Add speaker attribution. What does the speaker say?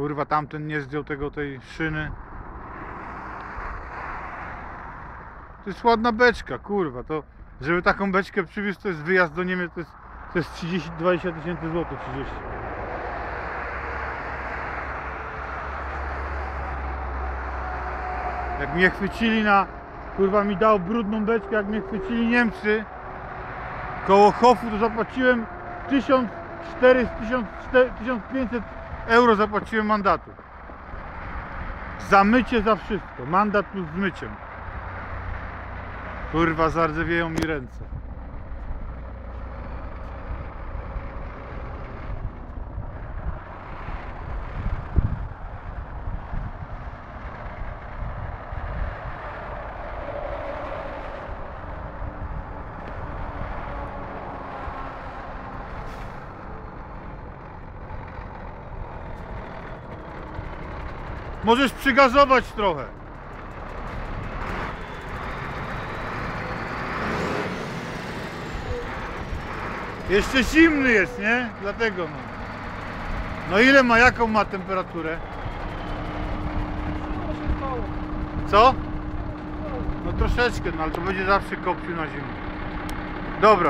Speaker 1: Kurwa, tamten nie zdjął tego tej szyny. To jest ładna beczka, kurwa. To, żeby taką beczkę przywiózł, to jest wyjazd do Niemiec, to jest, to jest 30, 20 tysięcy złotych, 30. Jak mnie chwycili na, kurwa mi dał brudną beczkę, jak mnie chwycili Niemcy koło Hofu, to zapłaciłem 1400, 1400, 1500 euro zapłaciłem mandatu. Za mycie za wszystko. Mandat plus z myciem. Kurwa, zardzewieją mi ręce. Możesz przygazować trochę. Jeszcze zimny jest, nie? Dlatego no. No ile ma, jaką ma temperaturę? Co? No troszeczkę, no ale to będzie zawsze kopciu na zimę. Dobra.